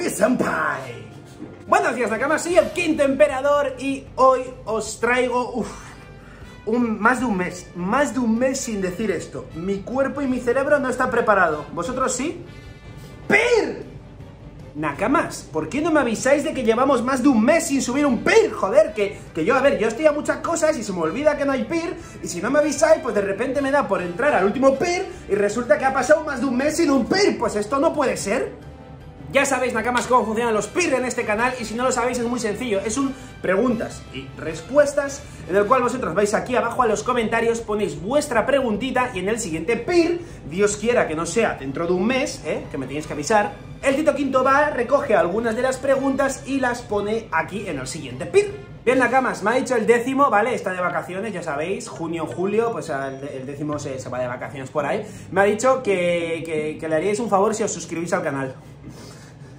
Senpai. Buenos días Nakamas, soy el quinto emperador y hoy os traigo uf, un, más de un mes, más de un mes sin decir esto. Mi cuerpo y mi cerebro no están preparados. ¿Vosotros sí? ¡PIR! Nakamas, ¿por qué no me avisáis de que llevamos más de un mes sin subir un PIR? Joder, que, que yo, a ver, yo estoy a muchas cosas y se me olvida que no hay PIR y si no me avisáis, pues de repente me da por entrar al último PIR y resulta que ha pasado más de un mes sin un PIR. Pues esto no puede ser. Ya sabéis, Nakamas, cómo funcionan los PIR en este canal y si no lo sabéis es muy sencillo. Es un preguntas y respuestas en el cual vosotros vais aquí abajo a los comentarios, ponéis vuestra preguntita y en el siguiente PIR, Dios quiera que no sea dentro de un mes, ¿eh? que me tenéis que avisar, el Tito Quinto va, recoge algunas de las preguntas y las pone aquí en el siguiente PIR. Bien, Nakamas, me ha dicho el décimo, ¿vale? Está de vacaciones, ya sabéis, junio, julio, pues el, décimo se, va de vacaciones por ahí. Me ha dicho que le haríais un favor si os suscribís al canal.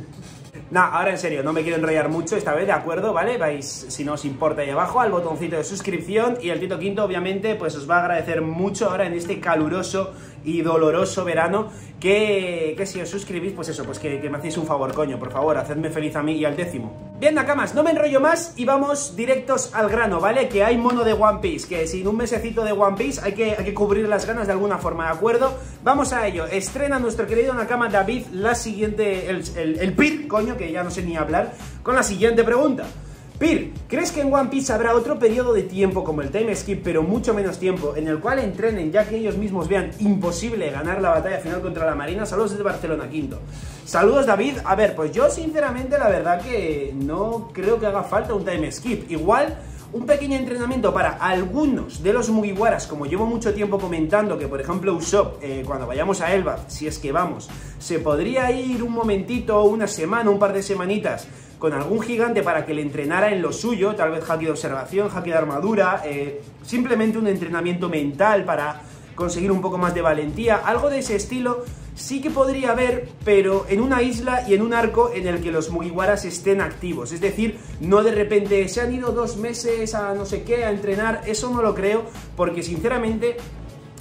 Nah, ahora en serio, no me quiero enrollar mucho esta vez, ¿de acuerdo? ¿Vale? Vais, si no os importa, ahí abajo al botoncito de suscripción y el Tito Quinto, obviamente, pues os va a agradecer mucho ahora en este caluroso y doloroso verano que, que si os suscribís, pues eso, pues que, que, me hacéis un favor, coño, por favor, hacedme feliz a mí y al décimo. Bien, Nakamas, no me enrollo más y vamos directos al grano, ¿vale? Que hay mono de One Piece, que sin un mesecito de One Piece hay que, hay que cubrir las ganas de alguna forma, ¿de acuerdo? Vamos a ello, estrena nuestro querido Nakama David la siguiente, el, el, el PIR, coño, que ya no sé ni hablar, con la siguiente pregunta. Pir, ¿crees que en One Piece habrá otro periodo de tiempo como el time skip, pero mucho menos tiempo, en el cual entrenen ya que ellos mismos vean imposible ganar la batalla final contra la Marina? Saludos desde Barcelona, Quinto. Saludos, David. A ver, pues yo sinceramente la verdad que no creo que haga falta un time skip. Igual un pequeño entrenamiento para algunos de los Mugiwaras, como llevo mucho tiempo comentando, que por ejemplo Usopp, eh, cuando vayamos a Elba, si es que vamos, se podría ir un momentito, una semana, un par de semanitas, con algún gigante para que le entrenara en lo suyo, tal vez haki de observación, haki de armadura, eh, simplemente un entrenamiento mental para conseguir un poco más de valentía, algo de ese estilo sí que podría haber, pero en una isla y en un arco en el que los Mugiwaras estén activos. Es decir, no de repente se han ido dos meses a no sé qué a entrenar, eso no lo creo, porque sinceramente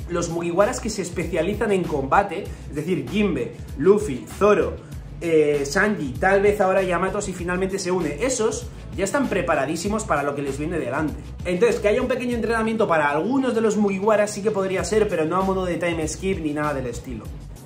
los Mugiwaras que se especializan en combate, es decir, Jimbe, Luffy, Zoro, eh, Sanji, tal vez ahora Yamato si finalmente se une, esos ya están preparadísimos para lo que les viene delante. Entonces, que haya un pequeño entrenamiento para algunos de los Mugiwaras sí que podría ser, pero no a modo de time skip ni nada del estilo.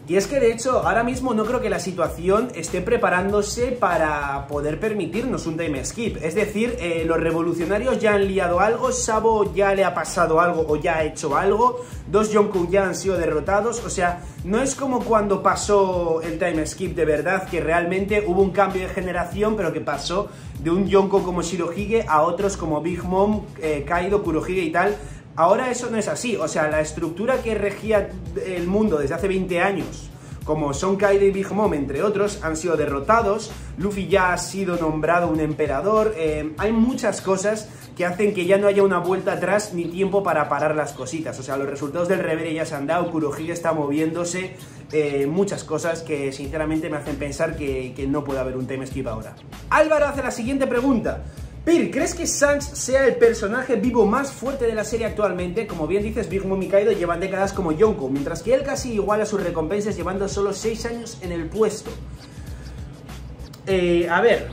Y es que de hecho ahora mismo no creo que la situación esté preparándose para poder permitirnos un time skip. Es decir, eh, los revolucionarios ya han liado algo, Sabo ya le ha pasado algo o ya ha hecho algo, dos Yonkou ya han sido derrotados, o sea, no es como cuando pasó el time skip de verdad, que realmente hubo un cambio de generación, pero que pasó de un Yonkou como Shirohige a otros como Big Mom, eh, Kaido, Kurohige y tal, Ahora eso no es así, o sea, la estructura que regía el mundo desde hace 20 años, como Son Kaido y Big Mom, entre otros, han sido derrotados, Luffy ya ha sido nombrado un emperador, eh, hay muchas cosas que hacen que ya no haya una vuelta atrás ni tiempo para parar las cositas, o sea, los resultados del revere ya se han dado, Kurohige está moviéndose, eh, muchas cosas que sinceramente me hacen pensar que, que no puede haber un time skip ahora. Álvaro hace la siguiente pregunta. ¿Crees que Shanks sea el personaje vivo más fuerte de la serie actualmente? Como bien dices, Big Mom y Kaido llevan décadas como Yonko, mientras que él casi iguala sus recompensas llevando solo 6 años en el puesto. Eh, a ver,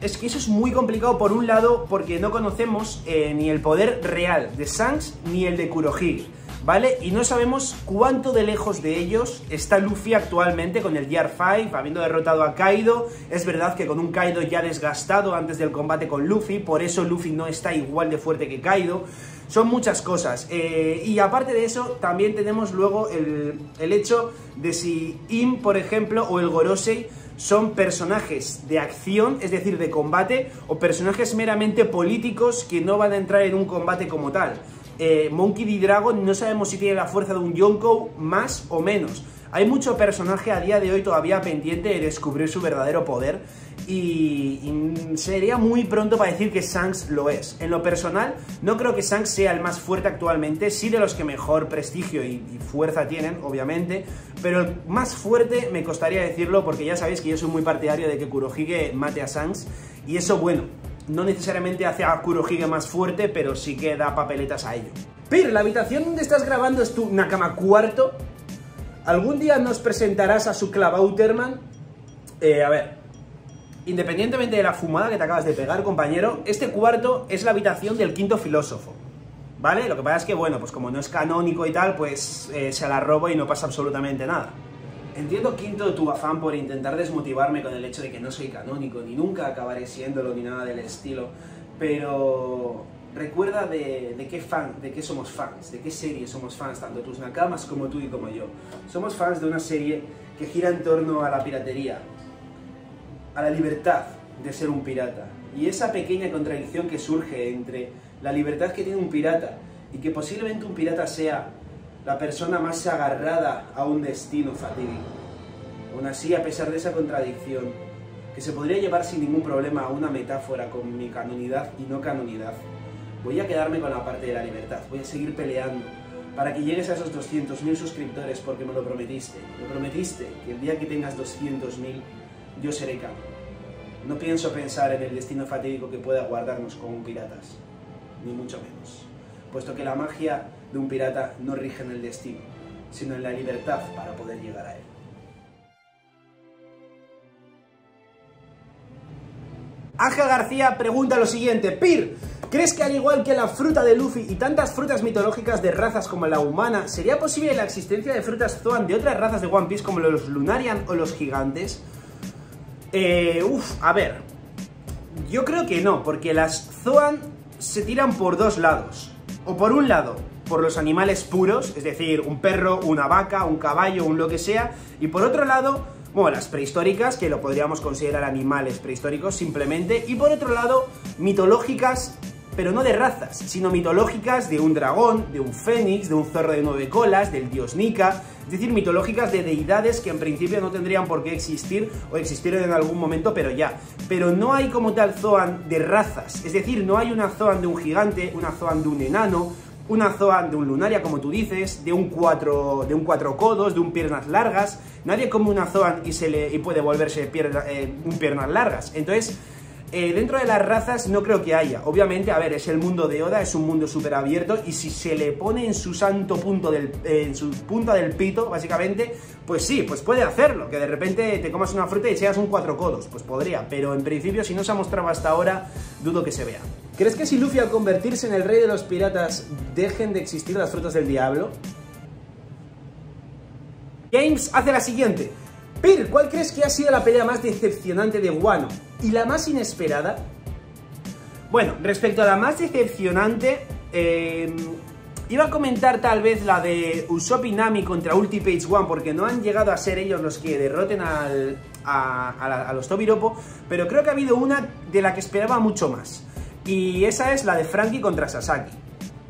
es que eso es muy complicado por un lado porque no conocemos eh, ni el poder real de Shanks ni el de Kurohige. ¿Vale? Y no sabemos cuánto de lejos de ellos está Luffy actualmente con el Gear 5, habiendo derrotado a Kaido. Es verdad que con un Kaido ya desgastado antes del combate con Luffy, por eso Luffy no está igual de fuerte que Kaido. Son muchas cosas. Eh, y aparte de eso, también tenemos luego el, el hecho de si Im, por ejemplo, o el Gorosei son personajes de acción, es decir, de combate, o personajes meramente políticos que no van a entrar en un combate como tal eh, Monkey D. Dragon no sabemos si tiene la fuerza de un Yonkou más o menos. Hay mucho personaje a día de hoy todavía pendiente de descubrir su verdadero poder y, sería muy pronto para decir que Shanks lo es. En lo personal, no creo que Shanks sea el más fuerte actualmente, sí de los que mejor prestigio y, y fuerza tienen, obviamente, pero el más fuerte me costaría decirlo porque ya sabéis que yo soy muy partidario de que Kurohige mate a Shanks y eso, bueno, no necesariamente hace a Kurohige más fuerte, pero sí que da papeletas a ello. Pir, la habitación donde estás grabando es tu Nakama cuarto. ¿Algún día nos presentarás a su Clavauterman? Eh, a ver, independientemente de la fumada que te acabas de pegar, compañero, este cuarto es la habitación del quinto filósofo. ¿Vale? Lo que pasa es que, bueno, pues como no es canónico y tal, pues eh, se la robo y no pasa absolutamente nada. Entiendo, Quinto, tu afán por intentar desmotivarme con el hecho de que no soy canónico, ni nunca acabaré siéndolo, ni nada del estilo, pero recuerda de, de, qué fan, de qué somos fans, de qué serie somos fans, tanto tus nakamas como tú y como yo. Somos fans de una serie que gira en torno a la piratería, a la libertad de ser un pirata. Y esa pequeña contradicción que surge entre la libertad que tiene un pirata y que posiblemente un pirata sea la persona más agarrada a un destino fatídico. Aún así, a pesar de esa contradicción, que se podría llevar sin ningún problema a una metáfora con mi canonidad y no canonidad, voy a quedarme con la parte de la libertad, voy a seguir peleando para que llegues a esos 200.000 suscriptores porque me lo prometiste. Me prometiste que el día que tengas 200.000 yo seré canon. No pienso pensar en el destino fatídico que pueda guardarnos como piratas, ni mucho menos, puesto que la magia de un pirata no rige en el destino, sino en la libertad para poder llegar a él. Ángel García pregunta lo siguiente, Pir, ¿crees que al igual que la fruta de Luffy y tantas frutas mitológicas de razas como la humana, sería posible la existencia de frutas Zoan de otras razas de One Piece como los Lunarian o los gigantes? Eh, uf, a ver, yo creo que no, porque las Zoan se tiran por dos lados. O por un lado, por los animales puros, es decir, un perro, una vaca, un caballo, un lo que sea, y por otro lado, bueno, las prehistóricas, que lo podríamos considerar animales prehistóricos simplemente, y por otro lado, mitológicas, pero no de razas, sino mitológicas de un dragón, de un fénix, de un zorro de nueve colas, del dios Nika, es decir, mitológicas de deidades que en principio no tendrían por qué existir o existieron en algún momento, pero ya. Pero no hay como tal Zoan de razas, es decir, no hay una Zoan de un gigante, una Zoan de un enano, una Zoan de un lunaria, como tú dices, de un cuatro, de un cuatro codos, de un piernas largas. Nadie come una Zoan y, se le, y puede volverse eh, un piernas largas. Entonces, eh, dentro de las razas no creo que haya. Obviamente, a ver, es el mundo de Oda, es un mundo súper abierto y si se le pone en su santo punto del, en su punta del pito, básicamente, pues sí, pues puede hacerlo. Que de repente te comas una fruta y seas un cuatro codos, pues podría. Pero en principio, si no se ha mostrado hasta ahora, dudo que se vea. ¿Crees que si Luffy al convertirse en el rey de los piratas dejen de existir las frutas del diablo? James hace la siguiente. Pir, ¿cuál crees que ha sido la pelea más decepcionante de Wano? ¿Y la más inesperada? Bueno, respecto a la más decepcionante, eh, iba a comentar tal vez la de Usopp y Nami contra Ultimate One, porque no han llegado a ser ellos los que derroten a, a los Tobiropo, pero creo que ha habido una de la que esperaba mucho más. Y esa es la de Frankie contra Sasaki.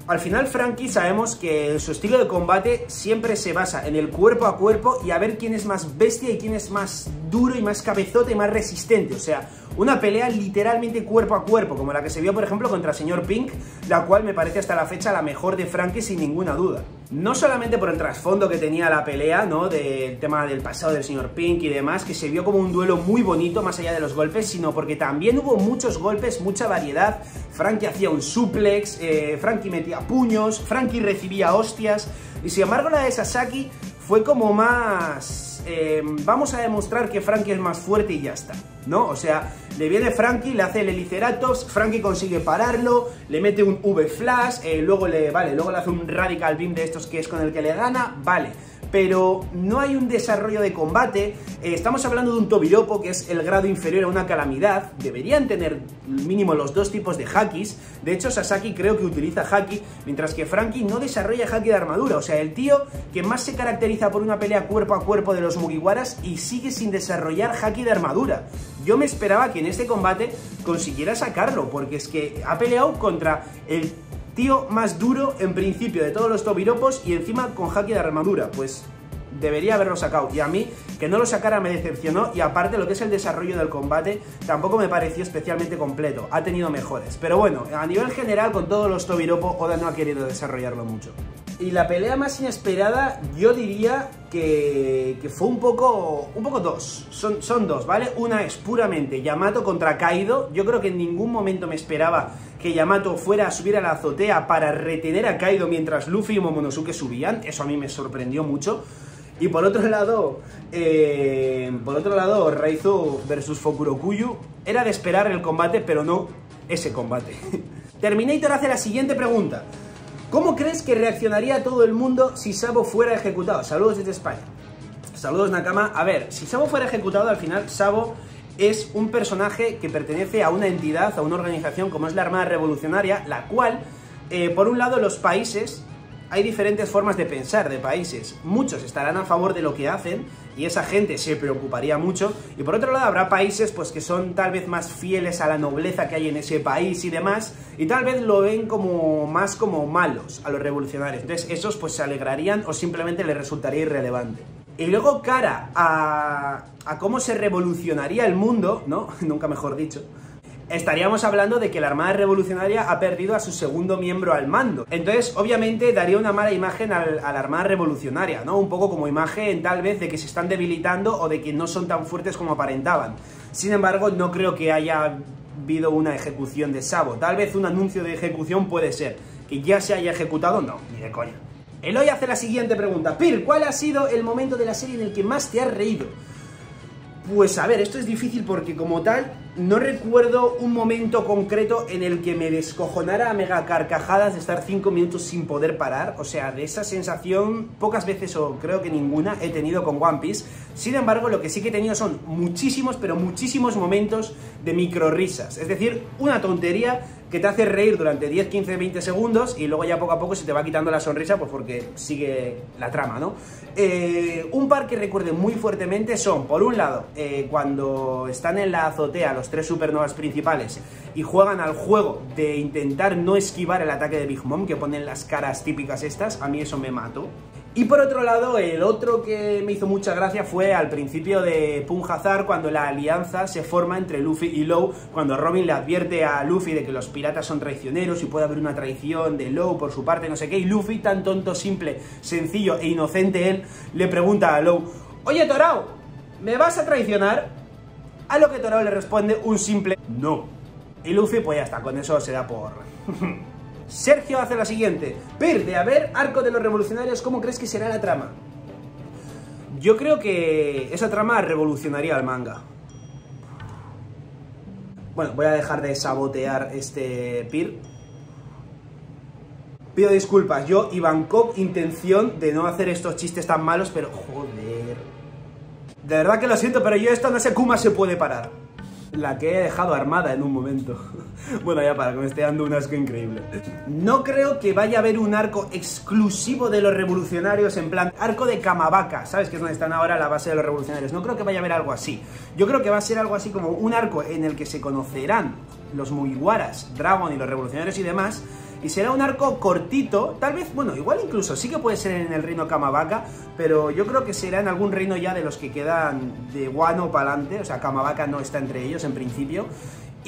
Al final Frankie sabemos que su estilo de combate siempre se basa en el cuerpo a cuerpo y a ver quién es más bestia y quién es más duro y más cabezote y más resistente. O sea, una pelea literalmente cuerpo a cuerpo, como la que se vio por ejemplo contra el señor Pink, la cual me parece hasta la fecha la mejor de Frankie sin ninguna duda. No solamente por el trasfondo que tenía la pelea, ¿no? Del tema del pasado del señor Pink y demás, que se vio como un duelo muy bonito más allá de los golpes, sino porque también hubo muchos golpes, mucha variedad. Frankie hacía un suplex, eh, Frankie metía puños, Frankie recibía hostias, y sin embargo la de Sasaki fue como más... Eh, vamos a demostrar que Frankie es más fuerte y ya está, ¿no? O sea, le viene Frankie, le hace el Heliceratops, Frankie consigue pararlo, le mete un V-Flash, eh, luego le, vale, luego le hace un Radical Beam de estos que es con el que le gana, vale pero no hay un desarrollo de combate. Eh, estamos hablando de un Tobiropo, que es el grado inferior a una calamidad. Deberían tener mínimo los dos tipos de hakis. De hecho, Sasaki creo que utiliza haki, mientras que Frankie no desarrolla haki de armadura. O sea, el tío que más se caracteriza por una pelea cuerpo a cuerpo de los Mugiwaras y sigue sin desarrollar haki de armadura. Yo me esperaba que en este combate consiguiera sacarlo, porque es que ha peleado contra el tío más duro en principio de todos los tobiropos y encima con haki de armadura. Pues debería haberlo sacado. Y a mí, que no lo sacara me decepcionó. Y aparte, lo que es el desarrollo del combate, tampoco me pareció especialmente completo. Ha tenido mejores. Pero bueno, a nivel general, con todos los Tobiropo, Oda no ha querido desarrollarlo mucho. Y la pelea más inesperada, yo diría que, que, fue un poco, un poco dos. Son, son dos, ¿vale? Una es puramente Yamato contra Kaido. Yo creo que en ningún momento me esperaba que Yamato fuera a subir a la azotea para retener a Kaido mientras Luffy y Momonosuke subían. Eso a mí me sorprendió mucho. Y por otro lado, eh, por otro lado, Raizo versus Fukurokuyu era de esperar el combate, pero no ese combate. Terminator hace la siguiente pregunta. ¿Cómo crees que reaccionaría todo el mundo si Sabo fuera ejecutado? Saludos desde España. Saludos Nakama. A ver, si Sabo fuera ejecutado, al final Sabo es un personaje que pertenece a una entidad, a una organización como es la Armada Revolucionaria, la cual, eh, por un lado, los países hay diferentes formas de pensar de países. Muchos estarán a favor de lo que hacen y esa gente se preocuparía mucho. Y por otro lado habrá países pues que son tal vez más fieles a la nobleza que hay en ese país y demás y tal vez lo ven como más como malos a los revolucionarios. Entonces esos pues se alegrarían o simplemente les resultaría irrelevante. Y luego cara a, a cómo se revolucionaría el mundo, ¿no? Nunca mejor dicho estaríamos hablando de que la Armada Revolucionaria ha perdido a su segundo miembro al mando. Entonces, obviamente, daría una mala imagen a la Armada Revolucionaria, ¿no? Un poco como imagen tal vez de que se están debilitando o de que no son tan fuertes como aparentaban. Sin embargo, no creo que haya habido una ejecución de Sabo. Tal vez un anuncio de ejecución puede ser. Que ya se haya ejecutado, no, ni de coña. Eloy hace la siguiente pregunta. Pir, ¿cuál ha sido el momento de la serie en el que más te has reído? Pues a ver, esto es difícil porque como tal no recuerdo un momento concreto en el que me descojonara a mega carcajadas de estar 5 minutos sin poder parar. O sea, de esa sensación pocas veces o creo que ninguna he tenido con One Piece. Sin embargo, lo que sí que he tenido son muchísimos, pero muchísimos momentos de micro risas. Es decir, una tontería que te hace reír durante 10, 15, 20 segundos y luego ya poco a poco se te va quitando la sonrisa pues porque sigue la trama, ¿no? Eh, un par que recuerde muy fuertemente son, por un lado, eh, cuando están en la azotea los tres supernovas principales y juegan al juego de intentar no esquivar el ataque de Big Mom, que ponen las caras típicas estas, a mí eso me mató. Y por otro lado, el otro que me hizo mucha gracia fue al principio de Punjazar, cuando la alianza se forma entre Luffy y Low, cuando Robin le advierte a Luffy de que los piratas son traicioneros y puede haber una traición de Low por su parte, no sé qué, y Luffy, tan tonto, simple, sencillo e inocente él, le pregunta a Low, oye Torao, ¿me vas a traicionar? A lo que Torao le responde un simple no. Y Luffy, pues ya está, con eso se da por... Sergio hace la siguiente. Per, de haber arco de los revolucionarios, ¿cómo crees que será la trama? Yo creo que esa trama revolucionaría al manga. Bueno, voy a dejar de sabotear este PIR. Pido disculpas, yo, Ivankov, intención de no hacer estos chistes tan malos, pero joder. De verdad que lo siento, pero yo esto no sé cómo se puede parar la que he dejado armada en un momento. bueno, ya para que me esté dando un asco increíble. No creo que vaya a haber un arco exclusivo de los revolucionarios en plan arco de Kamabaka, ¿sabes? Que es donde están ahora la base de los revolucionarios. No creo que vaya a haber algo así. Yo creo que va a ser algo así como un arco en el que se conocerán los Mugiwaras, Dragon y los revolucionarios y demás, y será un arco cortito, tal vez, bueno, igual incluso sí que puede ser en el reino Kamabaka, pero yo creo que será en algún reino ya de los que quedan de Wano para adelante, o sea, Kamabaka no está entre ellos en principio.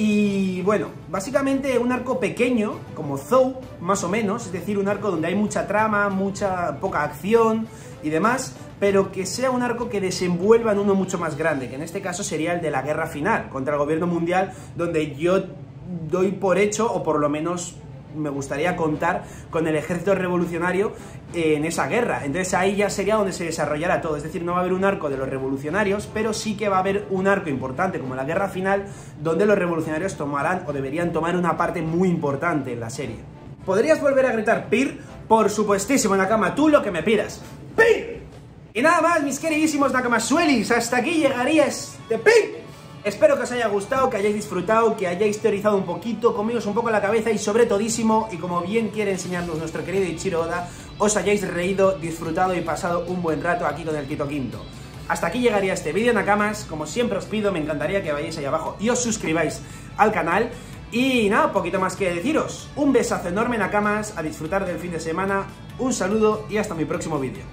Y bueno, básicamente un arco pequeño, como Zou, más o menos, es decir, un arco donde hay mucha trama, mucha poca acción y demás, pero que sea un arco que desenvuelva en uno mucho más grande, que en este caso sería el de la guerra final contra el gobierno mundial, donde yo doy por hecho, o por lo menos me gustaría contar con el ejército revolucionario en esa guerra. Entonces ahí ya sería donde se desarrollará todo. Es decir, no va a haber un arco de los revolucionarios, pero sí que va a haber un arco importante como la guerra final, donde los revolucionarios tomarán o deberían tomar una parte muy importante en la serie. ¿Podrías volver a gritar PIR? Por supuestísimo, Nakama, tú lo que me pidas. ¡PIR! Y nada más, mis queridísimos Nakamasuelis, hasta aquí llegaría este PIR. Espero que os haya gustado, que hayáis disfrutado, que hayáis teorizado un poquito, comidos un poco la cabeza y sobre todísimo, y como bien quiere enseñarnos nuestro querido Ichiro Oda, os hayáis reído, disfrutado y pasado un buen rato aquí con el Tito Quinto. Hasta aquí llegaría este vídeo, Nakamas. Como siempre os pido, me encantaría que vayáis ahí abajo y os suscribáis al canal. Y nada, poquito más que deciros. Un besazo enorme, Nakamas, a disfrutar del fin de semana. Un saludo y hasta mi próximo vídeo.